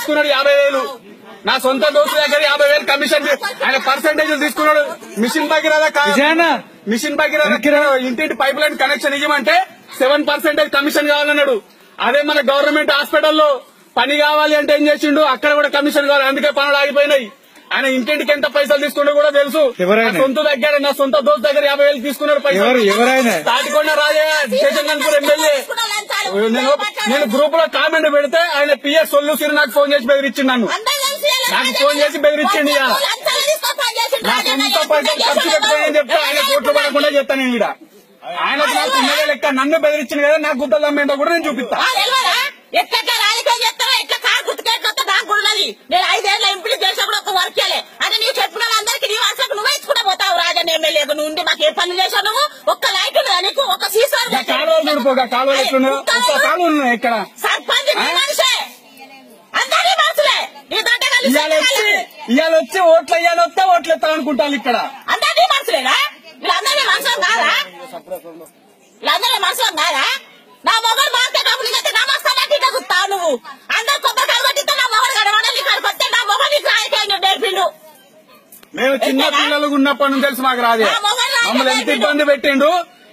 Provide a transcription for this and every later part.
తీసుకున్నాడు యాభై వేలు. నా సొంత దోస్తు దగ్గర యాభై వేలు కమిషన్ ఆయన పర్సంటేజ్ తీసుకున్నాడు. మిషన్ భగీరథ విజయన్న. మిషన్ భగీరథ ఇంటింటి పైప్ లైన్ కనెక్షన్ ఇవ్వమంటే సెవెన్ పర్సెంటేజ్ కమిషన్ కావాలన్నాడు. అదే మన గవర్నమెంట్ హాస్పిటల్లో పని కావాలి అంటే ఏం చేసిండు? అక్కడ కూడా కమిషన్ కావాలి. అందుకే పనులు ఆగిపోయినాయి. ఆయన ఇంటింటికి ఎంత పైసలు తీసుకున్నా కూడా తెలుసు. సొంత దగ్గర నా సొంత దోస్తు దగ్గర యాభై వేలు తీసుకున్నాడు పైసలు. తాటికొండ రాజయ్య శేషంగన్పూర్ ఎమ్మెల్యే. నేను గ్రూప్లో కామెంట్ పెడితే ఆయన పిఎస్ సొల్యూషన్ నాకు ఫోన్ చేసి బెదిరించిండు నన్ను. నాకు ఫోన్ చేసి పైసలు ఖర్చు పెట్టుకోని చెప్తే ఆయన కోట్లు పడకుండా చెప్తాను నేను నాకు ఉన్నదే లెక్క నన్ను బెదిరించింది కదా నాకు గుట్టలు అమ్మేంటో కూడా నేను చూపిస్తా. నేను ఐదేళ్ళ ఎంపీ చేసినప్పుడు ఒక వర్క్ చేయలే అంటే నీవు చెప్పిన వాళ్ళందరికీ నీ వాసకు నువ్వే ఇచ్చుకుంటా పోతావు రాజన్ ఎమ్మెల్యే నువ్వు ఉండి మాకు ఏ పనులు చేశావు నువ్వు? ఒక్క లైట్ నీకు? ఒక సీసార్ ఇంకా కాలువలు కాలువలు ఎట్లున్నాయో? ఒక్క కాలువ ఉన్నాయి ఇక్కడ? ఇవాళ వచ్చి ఇవాళ వచ్చి ఓట్లు ఇవాళ వస్తే ఓట్లు ఎత్తా అనుకుంటాను ఇక్కడ. అందరి మనుషులేనా వీళ్ళందరి మనుషులు కాదా? వీళ్ళందరి మనుషులు కాదా? నా మొగడు డబ్బులు ఇస్తే నువ్వు. అందరు కొబ్బరికాయలు కొట్టిస్తే నా మొగడు కడవడం నీ కాడికి వస్తే నా మొగడు నీకు రాజకీయం నేర్పిండు. మేము చిన్న పిల్లలు ఉన్నప్పటి నుంచి తెలుసు మాకు రాజే మమ్మల్ని ఎంత ఇబ్బంది పెట్టిండు?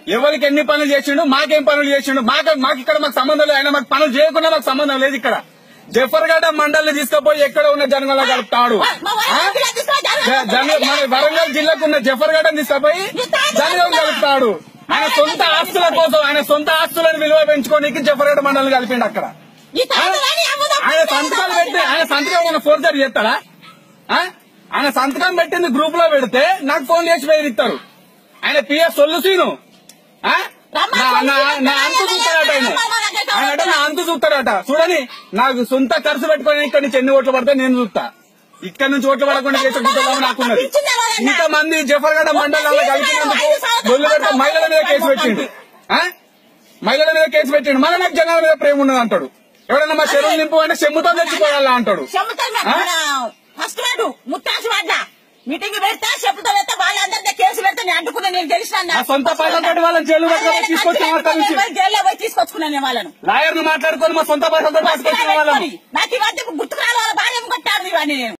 ఎవరికి ఎన్ని పనులు చేసిండు మాకేం పనులు చేసిండు మాకు మాకు ఇక్కడ మాకు సంబంధం లేదు ఆయన మాకు పనులు చేయకుండా మాకు సంబంధం లేదు ఇక్కడ. జఫర్గఢ మండలిని తీసుకుపోయి ఎక్కడ ఉన్న జనగల కలుపుతాడు? వరంగల్ జిల్లాకు ఉన్న జఫర్గఢ తీసుకుపోయి జనగల కలుపుతాడు. ఆయన సొంత ఆస్తుల కోసం ఆయన సొంత ఆస్తులను విలువ పెంచుకోనికి జఫర్గఢ మండలిని కలిపిండు అక్కడ. ఆయన సంతకాలు పెట్టి ఆయన సంతకం ఫోర్జరీ చేస్తాడా? ఆ? ఆయన సంతకం పెట్టింది గ్రూప్లో పెడితే నాకు ఫోన్ చేసి బెదిరిస్తారు ఆయన పిఎస్ సొల్లుసీను ఆ? నా- అంతు చూస్తాడట ఆయన. ఆయన అంటే నా అంతు చూస్తాడట. చూడని నాకు సొంత ఖర్చు పెట్టుకొని ఇక్కడ నుంచి ఎన్ని ఓట్లు పడితే నేను చూస్తా. ఇక్కడ నుంచి ఓట్లు పడకుండా చేసే గుర్తులు నాకున్నది ఇంతమంది జఫర్గఢ మండలంలో కలిపినందుకు గొల్లు మహిళల మీద కేసు పెట్టిండు. ఆ? మహిళల మీద కేసు పెట్టిండు. మళ్ళీ నాకు జనాల మీద ప్రేమ ఉన్నది అంటాడు. ఎవడన్నా మా చెరువు నింపు అంటే చెమ్ముతో తెచ్చిపోయాలా అంటాడు. ఫస్ట్ వాడు ముత్తాసి మీటింగ్ పెడతా చెప్పుతో పెడతా నేను గెలిచిన సొంత పైసలతో వాళ్ళని జైలు జైల్లో పోయి తీసుకొచ్చుకున్నాను వాళ్ళను. లాయర్ను మాట్లాడుకొని మా సొంత పైసలతో నాకు ఇవన్నీ గుర్తుకు రాలి వాళ్ళ భార్య కొట్టారు ఇవన్నీ నేను?